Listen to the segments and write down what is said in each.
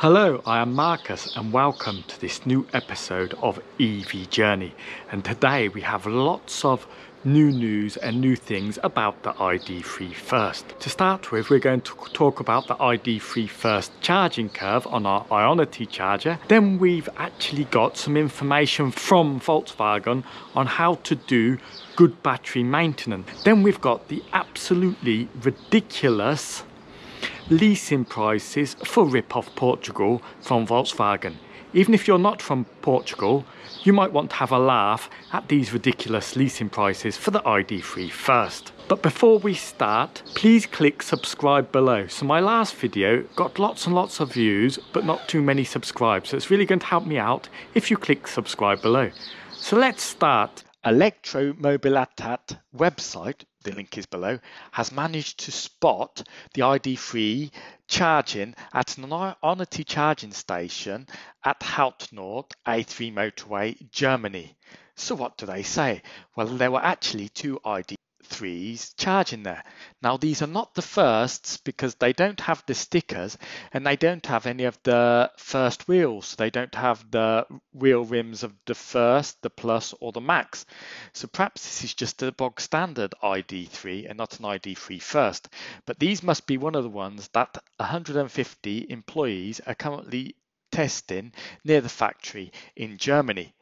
Hello, I am Marcus and welcome to this new episode of EV Journey. And today we have lots of new news and new things about the ID3 First. To start with, we're going to talk about the ID3 First charging curve on our Ionity charger. Then we've actually got some information from Volkswagen on how to do good battery maintenance. Then we've got the absolutely ridiculous leasing prices for rip-off Portugal from Volkswagen. Even if you're not from Portugal, you might want to have a laugh at these ridiculous leasing prices for the ID3 first. But before we start, please click subscribe below. So my last video got lots and lots of views, but not too many subscribes. So it's really going to help me out if you click subscribe below. So let's start. Electromobilitate website the link is below, has managed to spot the ID3 charging at an Ionity charging station at Hautnord A3 motorway, Germany. So what do they say? Well, there were actually two ID threes charging there. Now these are not the firsts because they don't have the stickers and they don't have any of the first wheels. They don't have the wheel rims of the first, the plus or the max. So perhaps this is just a bog standard ID3 and not an ID3 first. But these must be one of the ones that 150 employees are currently testing near the factory in Germany.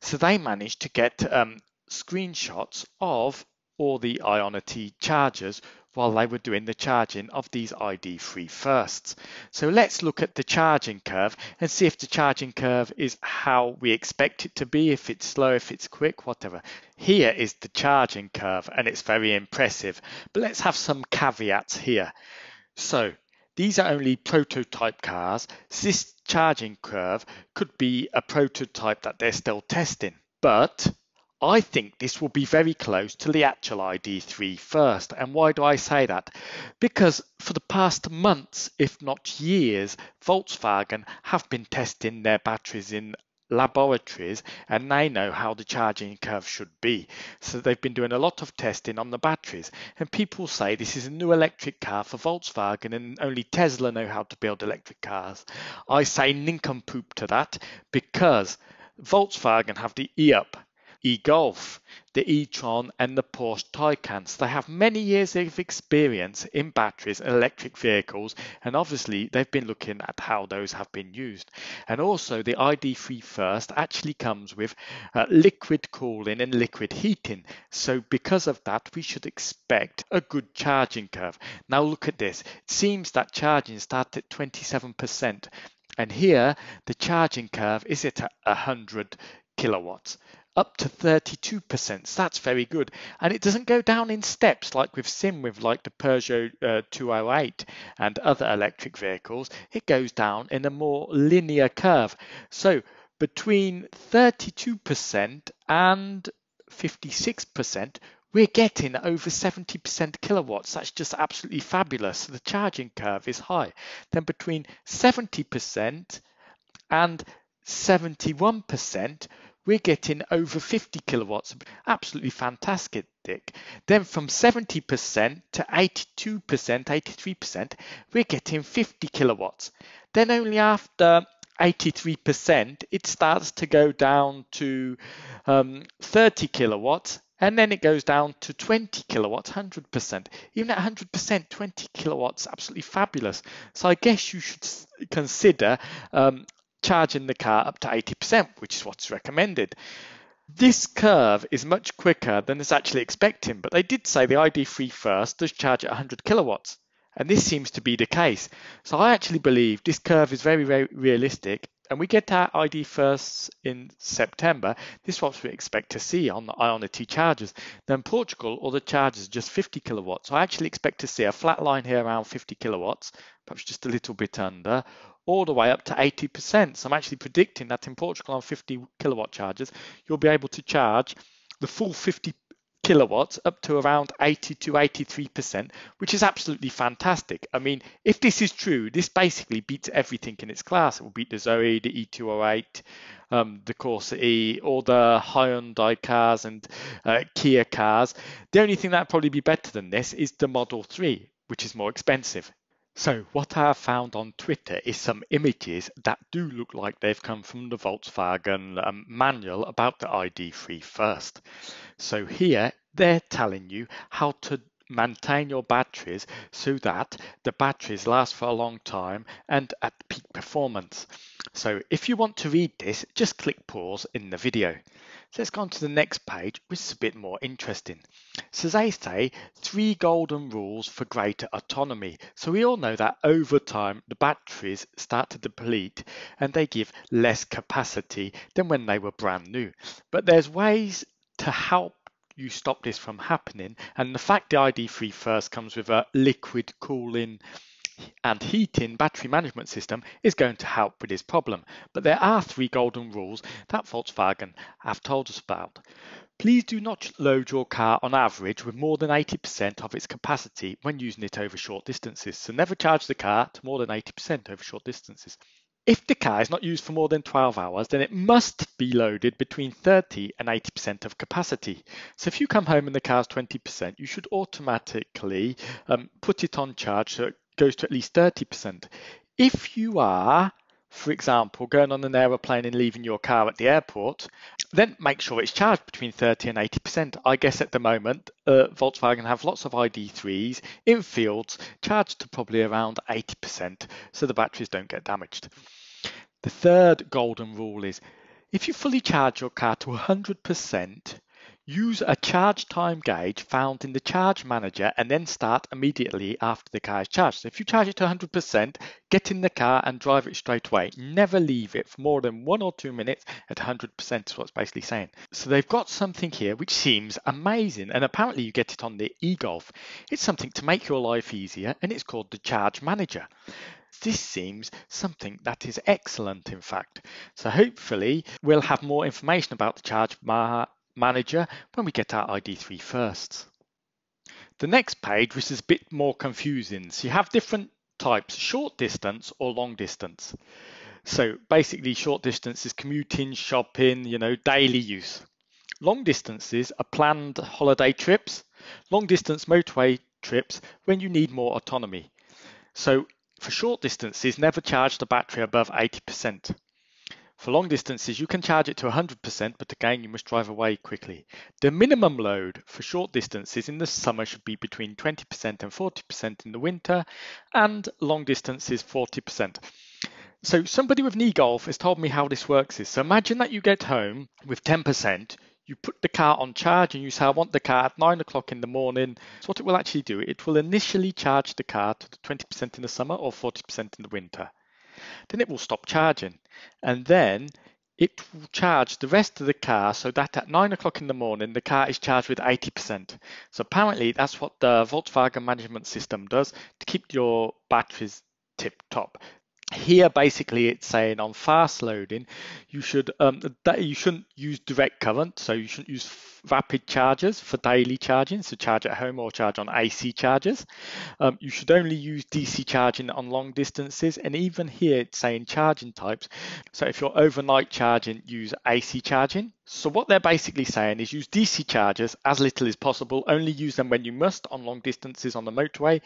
So they managed to get um, screenshots of or the Ionity chargers while they were doing the charging of these ID3 firsts. So let's look at the charging curve and see if the charging curve is how we expect it to be, if it's slow, if it's quick, whatever. Here is the charging curve and it's very impressive, but let's have some caveats here. So these are only prototype cars. This charging curve could be a prototype that they're still testing, but I think this will be very close to the actual ID3 first. And why do I say that? Because for the past months, if not years, Volkswagen have been testing their batteries in laboratories and they know how the charging curve should be. So they've been doing a lot of testing on the batteries. And people say this is a new electric car for Volkswagen and only Tesla know how to build electric cars. I say nincompoop to that because Volkswagen have the e-up e-Golf, the e-tron and the Porsche Taycans. They have many years of experience in batteries and electric vehicles and obviously they've been looking at how those have been used. And also the ID3 First actually comes with uh, liquid cooling and liquid heating. So because of that we should expect a good charging curve. Now look at this. It seems that charging starts at 27% and here the charging curve is at 100 kilowatts up to 32%. So that's very good. And it doesn't go down in steps like with SIM with like the Peugeot uh, 208 and other electric vehicles. It goes down in a more linear curve. So between 32% and 56%, we're getting over 70% kilowatts. That's just absolutely fabulous. The charging curve is high. Then between 70% and 71%, we're getting over 50 kilowatts. Absolutely fantastic. Dick. Then from 70% to 82%, 83%, we're getting 50 kilowatts. Then only after 83%, it starts to go down to um, 30 kilowatts and then it goes down to 20 kilowatts, 100%. Even at 100%, 20 kilowatts, absolutely fabulous. So I guess you should consider um, charging the car up to 80%, which is what's recommended. This curve is much quicker than is actually expecting, but they did say the ID3 first does charge at 100 kilowatts. And this seems to be the case. So I actually believe this curve is very, very realistic. And we get our ID first in September. This is what we expect to see on the Ionity chargers. Then Portugal, all the chargers just 50 kilowatts. So I actually expect to see a flat line here around 50 kilowatts, perhaps just a little bit under, all the way up to 80%. So I'm actually predicting that in Portugal on 50 kilowatt chargers, you'll be able to charge the full 50 kilowatts up to around 80 to 83%, which is absolutely fantastic. I mean, if this is true, this basically beats everything in its class. It will beat the Zoe, the E208, um, the Corsa E, all the Hyundai cars and uh, Kia cars. The only thing that probably be better than this is the Model 3, which is more expensive. So what I have found on Twitter is some images that do look like they've come from the Volkswagen um, manual about the ID3 first. So here they're telling you how to maintain your batteries so that the batteries last for a long time and at peak performance. So if you want to read this, just click pause in the video. Let's go on to the next page, which is a bit more interesting. So they say three golden rules for greater autonomy. So we all know that over time, the batteries start to deplete and they give less capacity than when they were brand new. But there's ways to help you stop this from happening. And the fact the ID3 first comes with a liquid cooling and heating battery management system is going to help with this problem. But there are three golden rules that Volkswagen have told us about. Please do not load your car on average with more than 80% of its capacity when using it over short distances. So never charge the car to more than 80% over short distances. If the car is not used for more than 12 hours, then it must be loaded between 30 and 80% of capacity. So if you come home and the car's 20%, you should automatically um, put it on charge so it goes to at least 30%. If you are, for example, going on an aeroplane and leaving your car at the airport, then make sure it's charged between 30 and 80%. I guess at the moment, uh, Volkswagen have lots of ID3s in fields charged to probably around 80%, so the batteries don't get damaged. The third golden rule is if you fully charge your car to 100%, use a charge time gauge found in the charge manager and then start immediately after the car is charged. So if you charge it to 100%, get in the car and drive it straight away. Never leave it for more than one or two minutes at 100% is what it's basically saying. So they've got something here which seems amazing and apparently you get it on the e-Golf. It's something to make your life easier and it's called the charge manager. This seems something that is excellent, in fact. So hopefully we'll have more information about the charge ma manager when we get our ID3 first. The next page, which is a bit more confusing. So you have different types, short distance or long distance. So basically short distance is commuting, shopping, you know, daily use. Long distances are planned holiday trips, long distance motorway trips when you need more autonomy. So for short distances, never charge the battery above 80%. For long distances, you can charge it to 100%, but again, you must drive away quickly. The minimum load for short distances in the summer should be between 20% and 40% in the winter, and long distances 40%. So somebody with e-Golf has told me how this works is, so imagine that you get home with 10%, you put the car on charge and you say, I want the car at nine o'clock in the morning. So what it will actually do, it will initially charge the car to the 20% in the summer or 40% in the winter. Then it will stop charging. And then it will charge the rest of the car so that at nine o'clock in the morning, the car is charged with 80%. So apparently that's what the Volkswagen management system does to keep your batteries tip top here basically it's saying on fast loading you should um, you shouldn't use direct current so you shouldn't use rapid chargers for daily charging so charge at home or charge on ac chargers. Um, you should only use dc charging on long distances and even here it's saying charging types. So if you're overnight charging use ac charging. So what they're basically saying is use DC chargers as little as possible, only use them when you must on long distances on the motorway.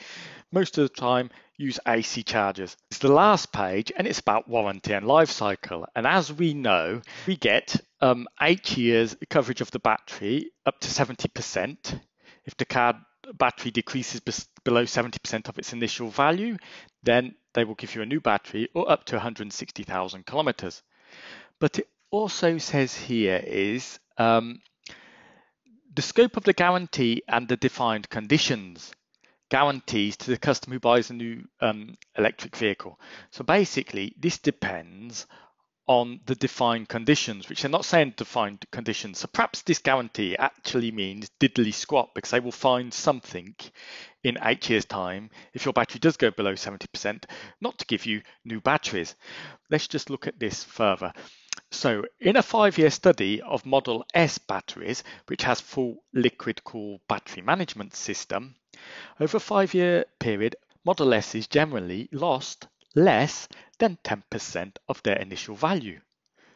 Most of the time, use AC chargers. It's the last page and it's about warranty and life cycle. And as we know, we get um, eight years coverage of the battery up to 70%. If the car battery decreases below 70% of its initial value, then they will give you a new battery or up to 160,000 kilometers. But it also says here is um, the scope of the guarantee and the defined conditions guarantees to the customer who buys a new um, electric vehicle. So basically, this depends on the defined conditions, which they're not saying defined conditions. So perhaps this guarantee actually means diddly squat because they will find something in eight years' time if your battery does go below 70%, not to give you new batteries. Let's just look at this further. So in a five-year study of Model S batteries, which has full liquid cool battery management system, over a five-year period, Model S's generally lost less than 10% of their initial value.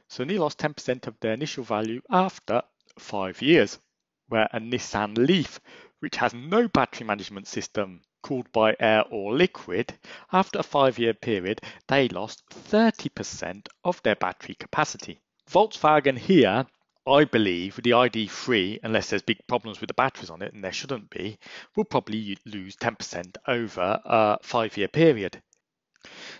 So only lost 10% of their initial value after five years, where a Nissan Leaf, which has no battery management system, cooled by air or liquid, after a five year period, they lost 30% of their battery capacity. Volkswagen here, I believe, with the ID3, unless there's big problems with the batteries on it, and there shouldn't be, will probably lose 10% over a five year period.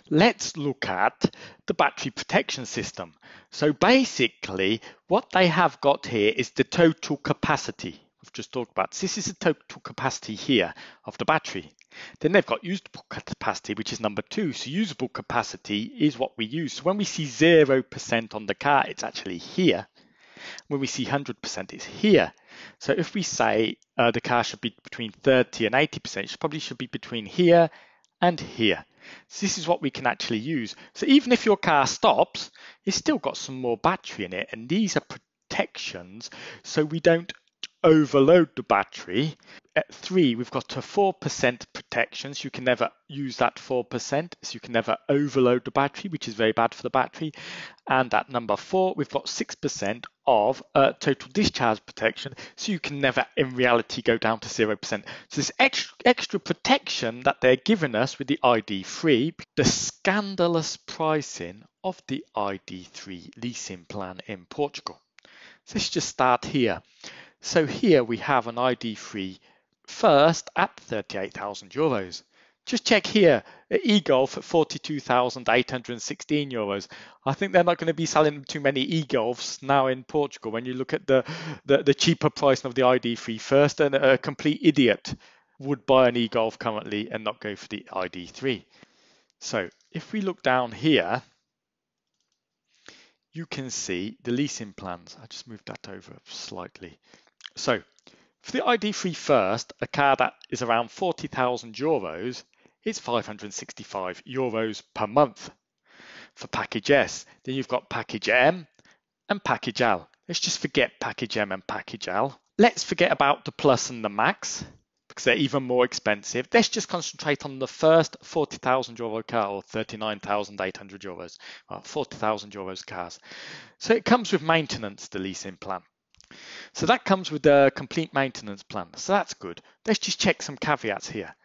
Let's look at the battery protection system. So basically, what they have got here is the total capacity we've just talked about. This is the total capacity here of the battery. Then they've got usable capacity, which is number two. So usable capacity is what we use. So when we see 0% on the car, it's actually here. When we see 100%, it's here. So if we say uh, the car should be between 30 and 80%, it probably should be between here and here. So this is what we can actually use. So even if your car stops, it's still got some more battery in it. And these are protections so we don't overload the battery. At three, we've got a 4% protection, so you can never use that 4%, so you can never overload the battery, which is very bad for the battery. And at number four, we've got 6% of uh, total discharge protection, so you can never in reality go down to 0%. So this extra, extra protection that they're giving us with the ID3, the scandalous pricing of the ID3 leasing plan in Portugal. So let's just start here. So here we have an ID3 first at 38,000 euros. Just check here, e-Golf at 42,816 euros. I think they're not going to be selling too many e-Golfs now in Portugal when you look at the, the, the cheaper price of the ID3 first and a complete idiot would buy an e-Golf currently and not go for the ID3. So if we look down here, you can see the leasing plans. I just moved that over slightly. So for the ID3 first, a car that is around 40,000 euros, it's 565 euros per month. For package S, then you've got package M and package L. Let's just forget package M and package L. Let's forget about the plus and the max because they're even more expensive. Let's just concentrate on the first 40,000 euro car or 39,800 euros, well, 40,000 euros cars. So it comes with maintenance, the leasing plan. So that comes with a complete maintenance plan. So that's good. Let's just check some caveats here.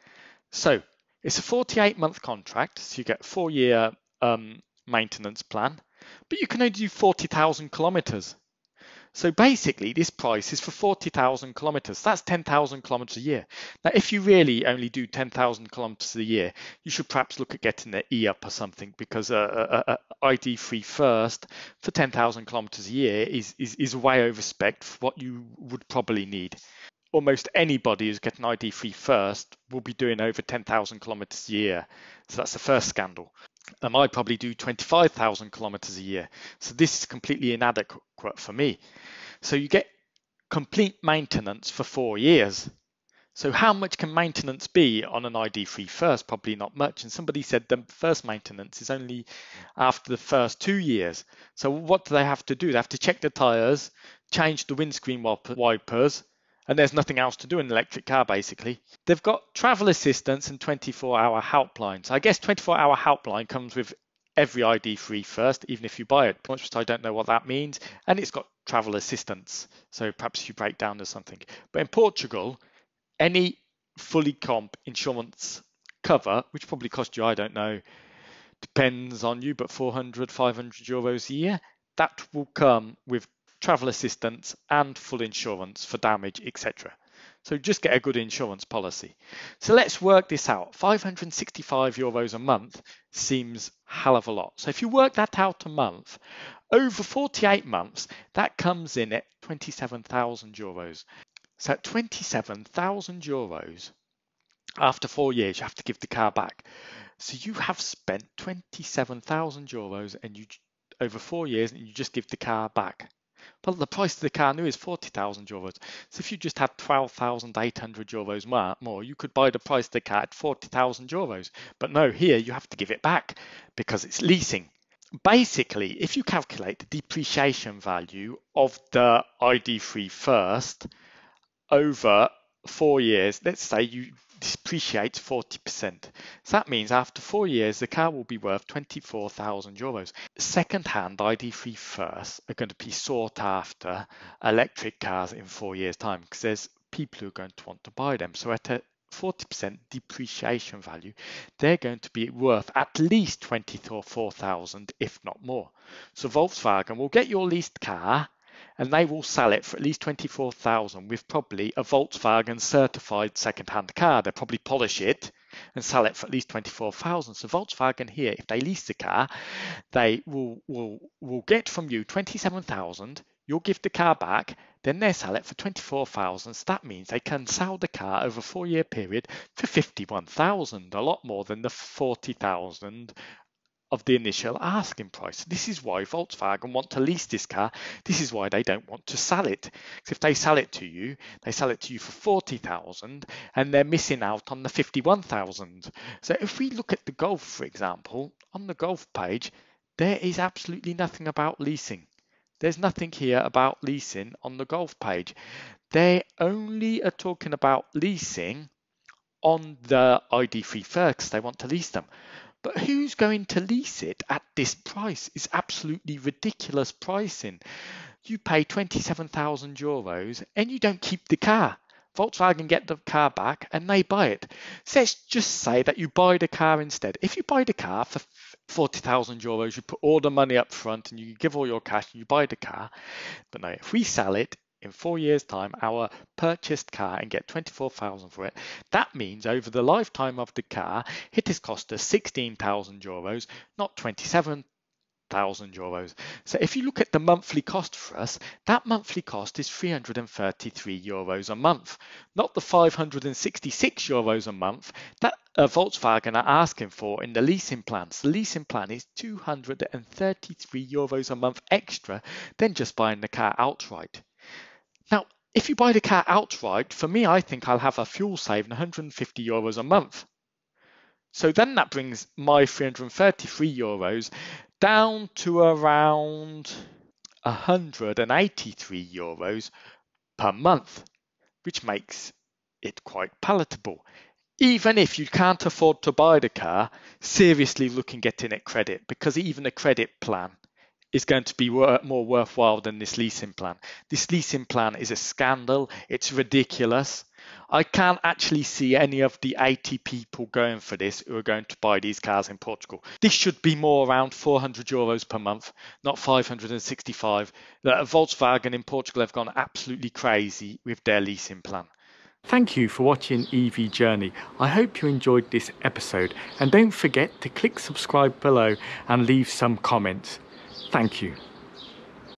So it's a 48 month contract. So you get four year um, maintenance plan, but you can only do 40,000 kilometers. So basically, this price is for 40,000 kilometers. That's 10,000 kilometers a year. Now, if you really only do 10,000 kilometers a year, you should perhaps look at getting the E up or something because uh, ID3 first for 10,000 kilometers a year is, is, is way over spec for what you would probably need. Almost anybody who's getting ID3 first will be doing over 10,000 kilometers a year. So that's the first scandal. I probably do 25,000 kilometers a year. So this is completely inadequate for me. So you get complete maintenance for four years. So how much can maintenance be on an ID3 first? Probably not much. And somebody said the first maintenance is only after the first two years. So what do they have to do? They have to check the tires, change the windscreen wipers, and there's nothing else to do in an electric car basically. They've got travel assistance and 24 hour helpline. So I guess 24 hour helpline comes with every ID3 first, even if you buy it, which I don't know what that means. And it's got travel assistance. So perhaps you break down or something. But in Portugal, any fully comp insurance cover, which probably cost you, I don't know, depends on you, but 400, 500 euros a year, that will come with travel assistance and full insurance for damage, etc. So just get a good insurance policy. So let's work this out. 565 euros a month seems hell of a lot. So if you work that out a month, over 48 months, that comes in at 27,000 euros. So at 27,000 euros, after four years, you have to give the car back. So you have spent 27,000 euros and you over four years and you just give the car back. Well, the price of the car new is 40,000 euros. So if you just had 12,800 euros more, more, you could buy the price of the car at 40,000 euros. But no, here you have to give it back because it's leasing. Basically, if you calculate the depreciation value of the ID3 first over four years, let's say you depreciates 40%. So that means after four years, the car will be worth 24,000 euros. Second-hand ID3 first are going to be sought after electric cars in four years' time because there's people who are going to want to buy them. So at a 40% depreciation value, they're going to be worth at least 24,000, if not more. So Volkswagen will get your leased car and they will sell it for at least 24,000 with probably a Volkswagen certified second-hand car. They'll probably polish it and sell it for at least 24,000. So Volkswagen here, if they lease the car, they will will will get from you 27,000. You'll give the car back, then they sell it for 24,000. So that means they can sell the car over a four-year period for 51,000, a lot more than the 40,000 of the initial asking price. This is why Volkswagen want to lease this car. This is why they don't want to sell it. Because if they sell it to you, they sell it to you for 40,000 and they're missing out on the 51,000. So if we look at the Golf, for example, on the Golf page, there is absolutely nothing about leasing. There's nothing here about leasing on the Golf page. They only are talking about leasing on the ID3 first. They want to lease them. But who's going to lease it at this price? It's absolutely ridiculous pricing. You pay 27,000 euros and you don't keep the car. Volkswagen get the car back and they buy it. So let's just say that you buy the car instead. If you buy the car for 40,000 euros, you put all the money up front and you give all your cash and you buy the car. But no, if we sell it, in four years' time our purchased car and get 24,000 for it. That means over the lifetime of the car, it has cost us 16,000 euros, not 27,000 euros. So if you look at the monthly cost for us, that monthly cost is 333 euros a month, not the 566 euros a month that uh, Volkswagen are asking for in the leasing plans. The leasing plan is 233 euros a month extra than just buying the car outright. If you buy the car outright, for me, I think I'll have a fuel saving 150 euros a month. So then that brings my 333 euros down to around 183 euros per month, which makes it quite palatable. Even if you can't afford to buy the car, seriously looking getting it credit because even a credit plan is going to be more worthwhile than this leasing plan. This leasing plan is a scandal. It's ridiculous. I can't actually see any of the 80 people going for this who are going to buy these cars in Portugal. This should be more around 400 euros per month, not 565. The Volkswagen in Portugal have gone absolutely crazy with their leasing plan. Thank you for watching EV Journey. I hope you enjoyed this episode and don't forget to click subscribe below and leave some comments. Thank you.